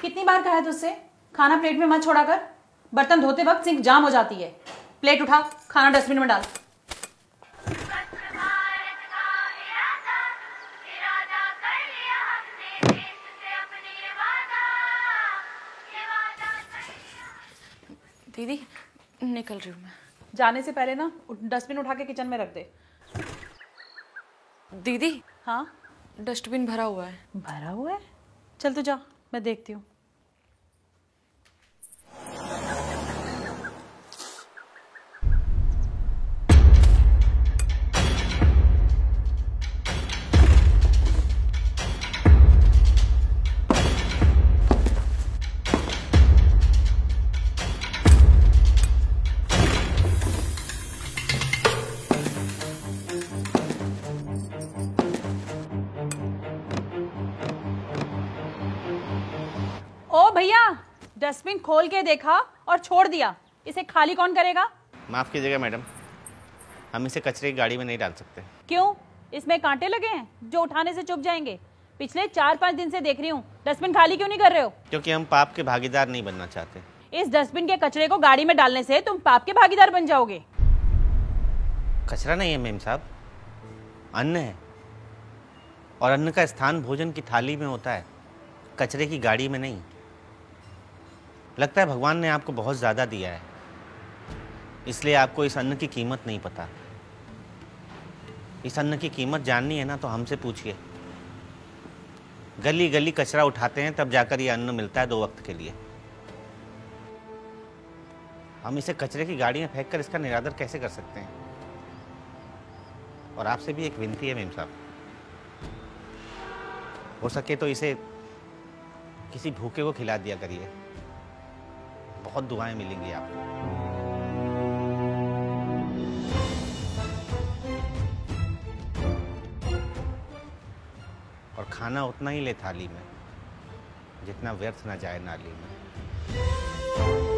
कितनी बार कहा है तुझसे? खाना प्लेट में मत छोड़ा कर। बर्तन धोते वक्त सिंक जाम हो जाती है। प्लेट उठा खाना डस्टबिन में डाल। दीदी निकल रही हूँ मैं। जाने से पहले ना डस्टबिन उठा के किचन में रख दे। दीदी? हाँ? डस्टबिन भरा हुआ है। भरा हुआ है? चल तू जा मैं देखती हूँ। भैया डस्टबिन खोल के देखा और छोड़ दिया। इसे खाली कौन करेगा? माफ़ कीजिएगा मैडम। हम इसे कचरे की गाड़ी में नहीं डाल सकते। क्यों? इसमें कांटे लगे हैं जो उठाने से चुप जाएँगे। पिछले चार पाँच दिन से देख रही हूँ डस्टबिन खाली क्यों नहीं कर रहे हो? क्योंकि हम पाप के भागीदार नहीं बनना चाहते। इस डस्टबिन के कचरे को गाड़ी में डालने से तुम पाप के भागीदार बन जाओगे। कचरा नहीं है मेम साहब। अन्न है। और अन्न का स्थान भोजन की थाली में होता है। कचरे की गाड़ी में नहीं। लगता है भगवान ने आपको बहुत ज़्यादा दिया है। इसलिए आपको इस अन्न की कीमत नहीं पता। इस अन्न की कीमत जाननी है ना तो हमसे पूछिए। गली गली कचरा उठाते हैं, तब जाकर ये अन्न मिलता है दो वक्त के लिए। हम इसे कचरे की गाड़ी में फेंक कर इसका निरादर कैसे कर सकते हैं? और आपसे भी एक विनती है मेम साहब। हो सके तो इसे किसी भूखे को खिला दिया करिए। बहुत दुआएँ मिलेंगी आपको। और खाना उतना ही ले थाली में, जितना व्यर्थ ना जाए नाली में।